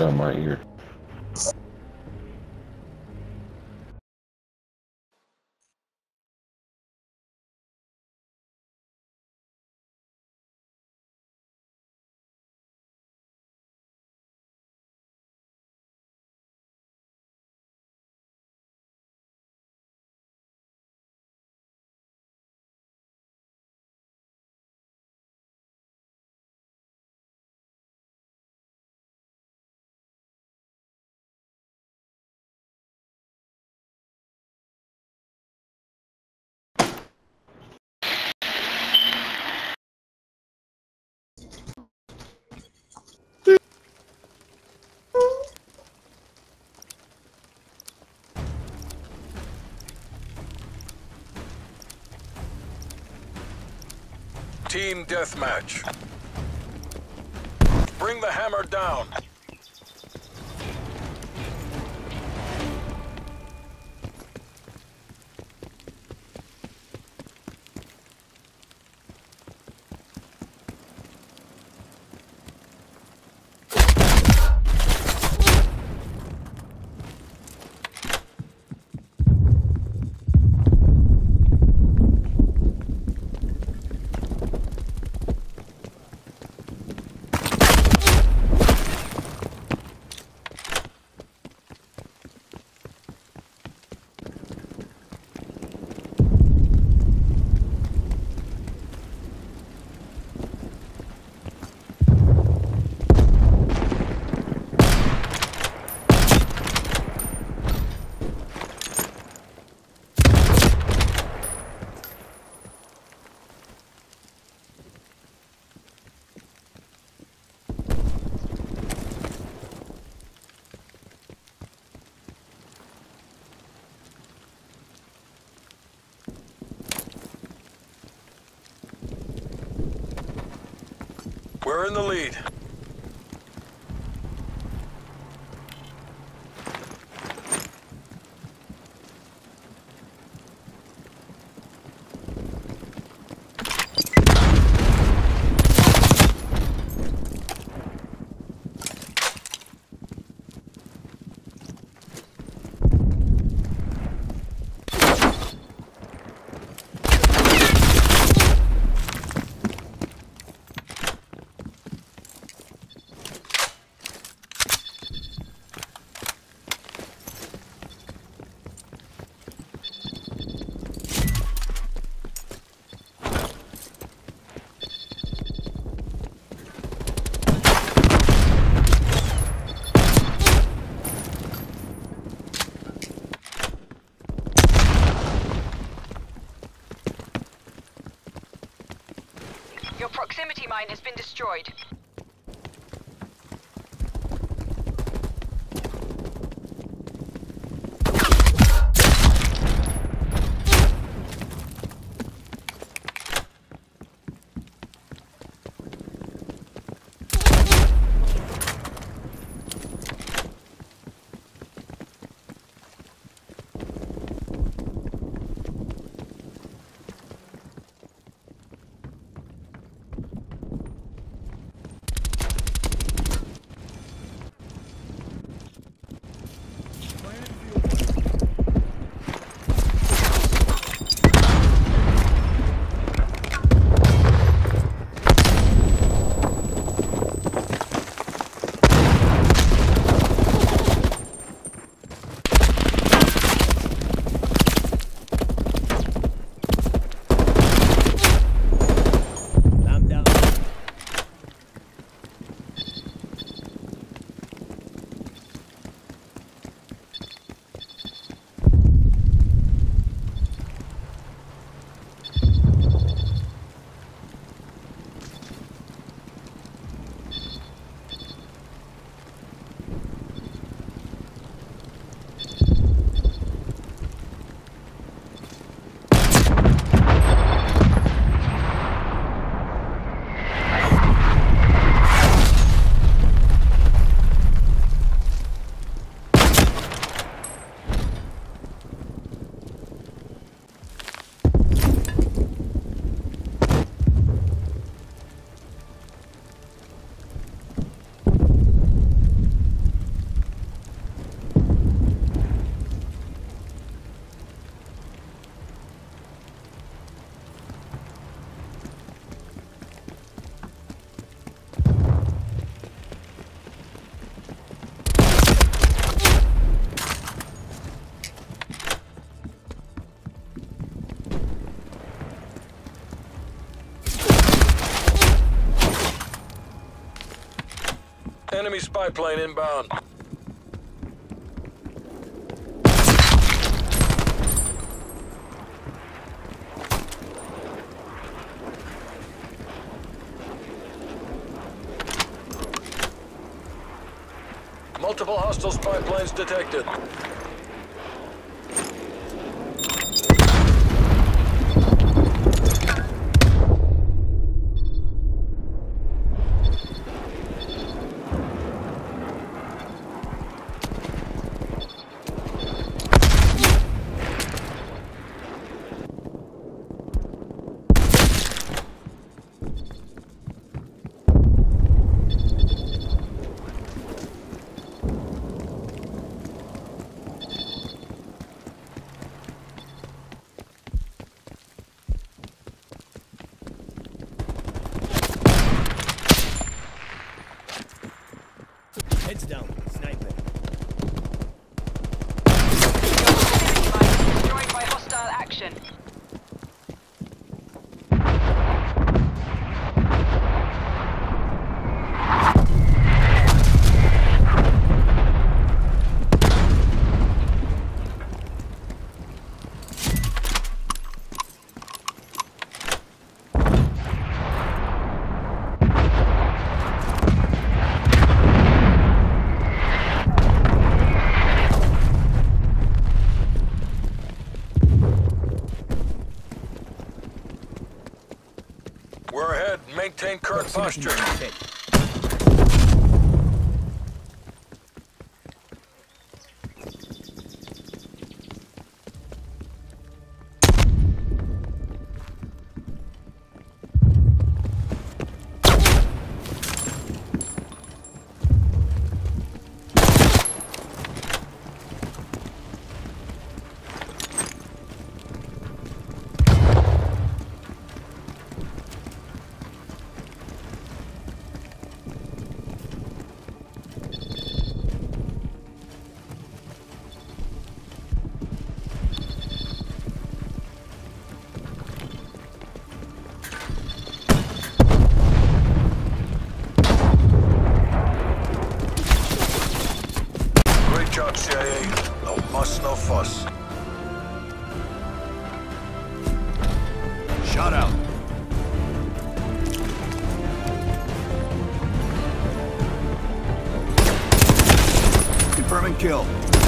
on my ear. Team deathmatch. Bring the hammer down. We're in the lead. Your proximity mine has been destroyed. Enemy spy plane inbound. Multiple hostile spy planes detected. Heads down. Sniper. Your proximity mine is destroyed by hostile action. We're ahead. Maintain current Proximity posture. Job, CIA. No muss, no fuss. Shot out. Confirming kill.